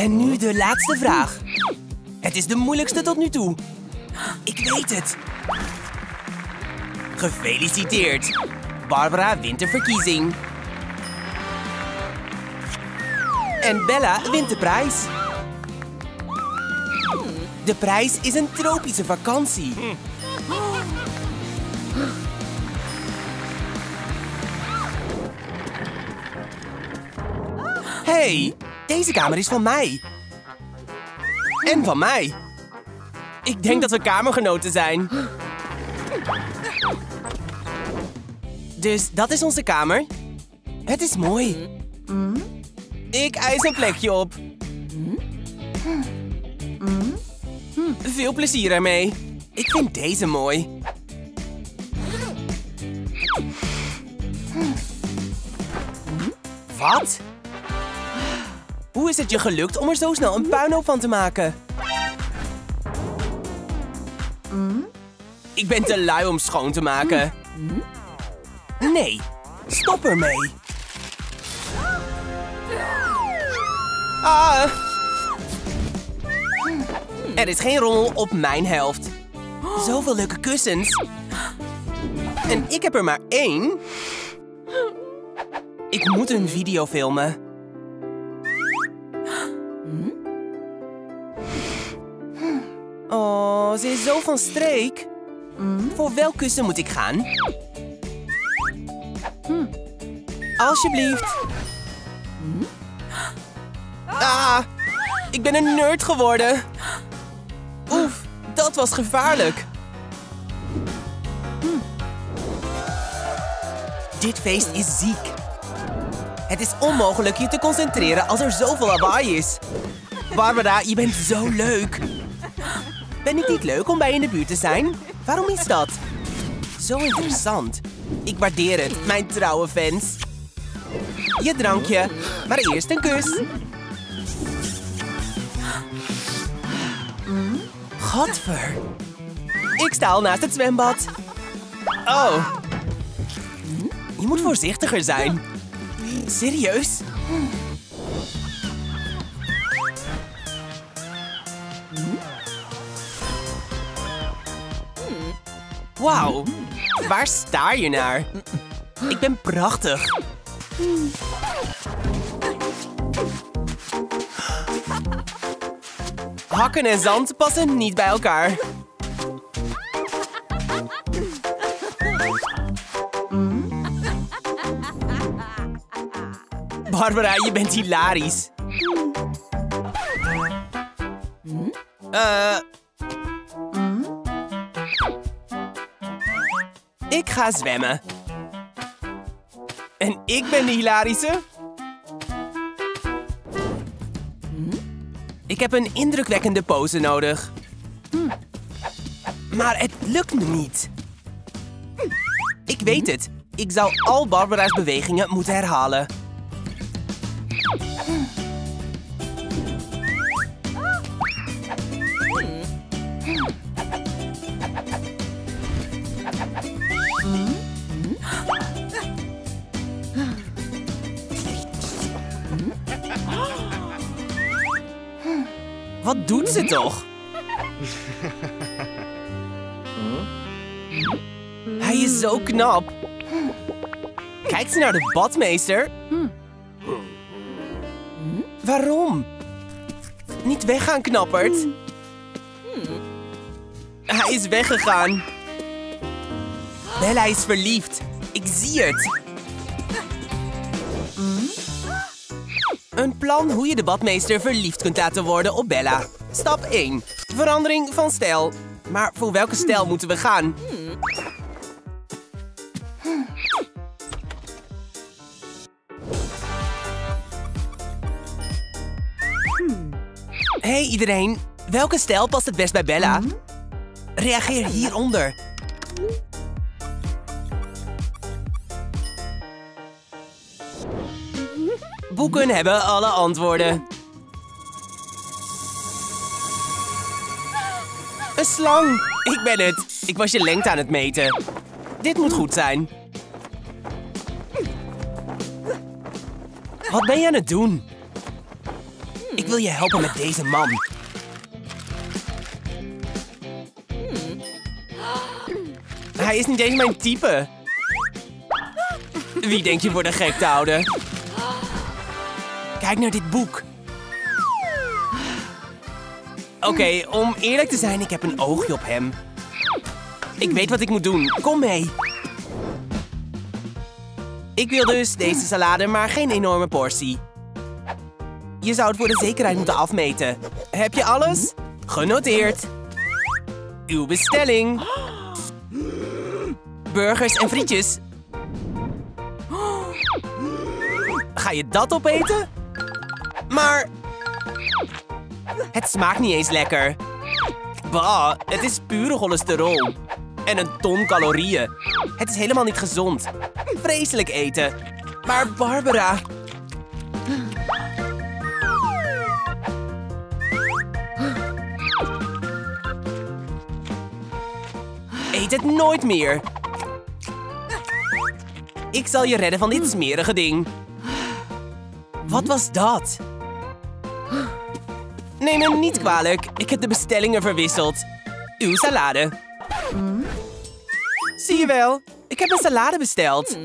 En nu de laatste vraag. Het is de moeilijkste tot nu toe. Ik weet het. Gefeliciteerd. Barbara wint de verkiezing. En Bella wint de prijs. De prijs is een tropische vakantie. hey, deze kamer is van mij. En van mij. Ik denk dat we kamergenoten zijn. Dus dat is onze kamer. Het is mooi. Ik eis een plekje op. Veel plezier ermee. Ik vind deze mooi. Wat? Hoe is het je gelukt om er zo snel een puinhoop van te maken? Ik ben te lui om schoon te maken. Nee, stop ermee. Ah. Er is geen rommel op mijn helft. Zoveel leuke kussens. En ik heb er maar één. Ik moet een video filmen. Oh, ze is zo van streek. Voor welk kussen moet ik gaan? Alsjeblieft. Ah, ik ben een nerd geworden. Oef, dat was gevaarlijk. Dit feest is ziek. Het is onmogelijk je te concentreren als er zoveel lawaai is. Barbara, je bent zo leuk. Ben ik niet leuk om bij in de buurt te zijn? Waarom is dat? Zo interessant. Ik waardeer het, mijn trouwe fans. Je drankje, maar eerst een kus. Godver. Ik sta al naast het zwembad. Oh. Je moet voorzichtiger zijn. Serieus? Wauw, waar sta je naar? Ik ben prachtig. Hakken en zand passen niet bij elkaar. Barbara, je bent hilarisch. Eh... Ik ga zwemmen. En ik ben de hilarische. Ik heb een indrukwekkende pose nodig. Maar het lukt me niet. Ik weet het. Ik zou al Barbara's bewegingen moeten herhalen. Doet ze toch? Hij is zo knap. Kijkt ze naar de badmeester? Waarom? Niet weggaan, knappert. Hij is weggegaan. Bella is verliefd. Ik zie het. Een plan hoe je de badmeester verliefd kunt laten worden op Bella. Stap 1. Verandering van stijl. Maar voor welke stijl moeten we gaan? Hey iedereen, welke stijl past het best bij Bella? Reageer hieronder. Boeken hebben alle antwoorden. Slang! Ik ben het. Ik was je lengte aan het meten. Dit moet goed zijn. Wat ben je aan het doen? Ik wil je helpen met deze man. Hij is niet eens mijn type. Wie denk je voor de gek te houden? Kijk naar dit boek. Oké, om eerlijk te zijn, ik heb een oogje op hem. Ik weet wat ik moet doen. Kom mee. Ik wil dus deze salade, maar geen enorme portie. Je zou het voor de zekerheid moeten afmeten. Heb je alles? Genoteerd. Uw bestelling. Burgers en frietjes. Ga je dat opeten? Maar... Het smaakt niet eens lekker. Bah, het is pure cholesterol. En een ton calorieën. Het is helemaal niet gezond. Vreselijk eten. Maar Barbara... Eet het nooit meer. Ik zal je redden van dit smerige ding. Wat was dat? Neem me niet kwalijk. Ik heb de bestellingen verwisseld. Uw salade. Zie je wel? Ik heb een salade besteld.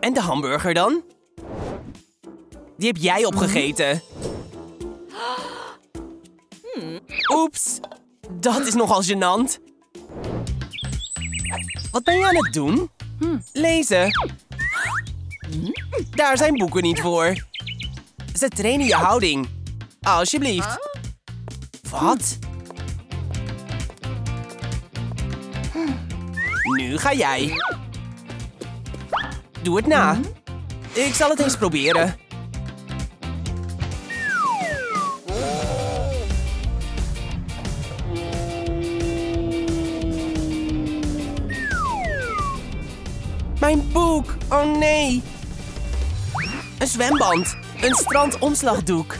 En de hamburger dan? Die heb jij opgegeten. Oeps. Dat is nogal gênant. Wat ben je aan het doen? Lezen. Daar zijn boeken niet voor. Ze trainen je houding. Alsjeblieft. Wat? Nu ga jij. Doe het na. Ik zal het eens proberen. Mijn boek! Oh nee! Een zwemband. Een strandomslagdoek.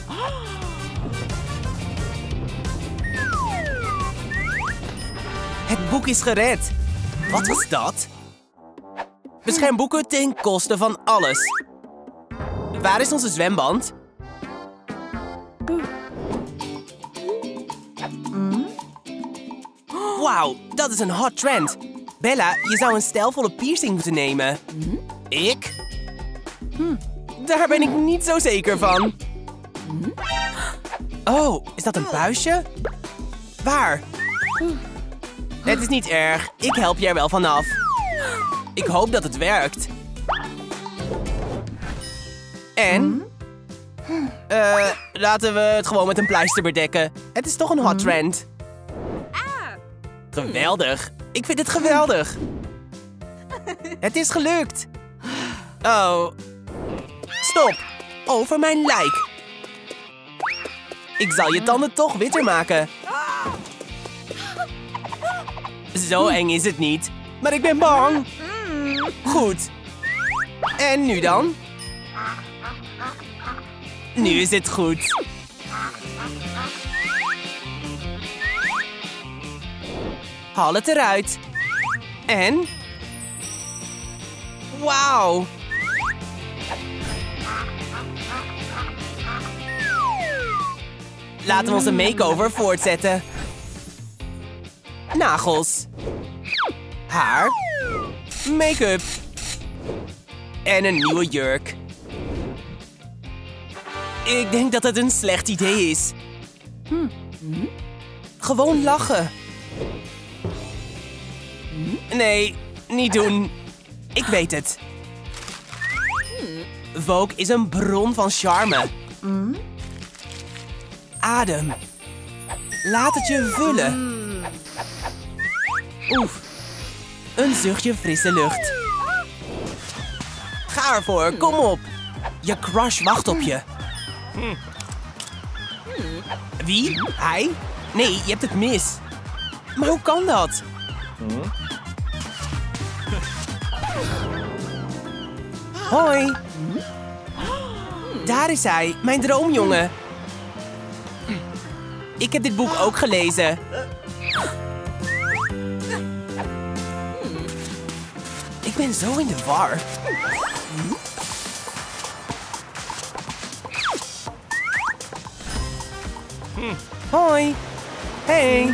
Het boek is gered. Wat was dat? Bescherm boeken ten koste van alles. Waar is onze zwemband? Wauw, dat is een hot trend. Bella, je zou een stijlvolle piercing moeten nemen. Ik? Daar ben ik niet zo zeker van. Oh, is dat een buisje? Waar? Het is niet erg. Ik help je er wel vanaf. Ik hoop dat het werkt. En? Eh, laten we het gewoon met een pleister bedekken. Het is toch een hot trend. Geweldig. Ik vind het geweldig. Het is gelukt. Oh. Stop. Over mijn lijk. Ik zal je tanden toch witter maken. Zo eng is het niet. Maar ik ben bang. Goed. En nu dan? Nu is het goed. Haal het eruit. En? Wauw. Laten we onze makeover voortzetten. Nagels. Haar. Make-up. En een nieuwe jurk. Ik denk dat het een slecht idee is. Gewoon lachen. Nee, niet doen. Ik weet het. Vogue is een bron van charme. Adem. Laat het je vullen. Oef. Een zuchtje frisse lucht. Ga ervoor, kom op. Je crush wacht op je. Wie? Hij? Nee, je hebt het mis. Maar hoe kan dat? Hoi. Daar is hij, mijn droomjongen. Ik heb dit boek ook gelezen. Ik ben zo in de war. Hoi. Hey.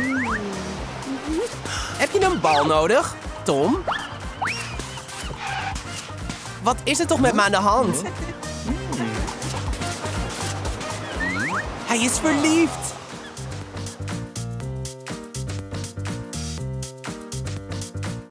Heb je een bal nodig, Tom? Wat is er toch met me aan de hand? Hij is verliefd.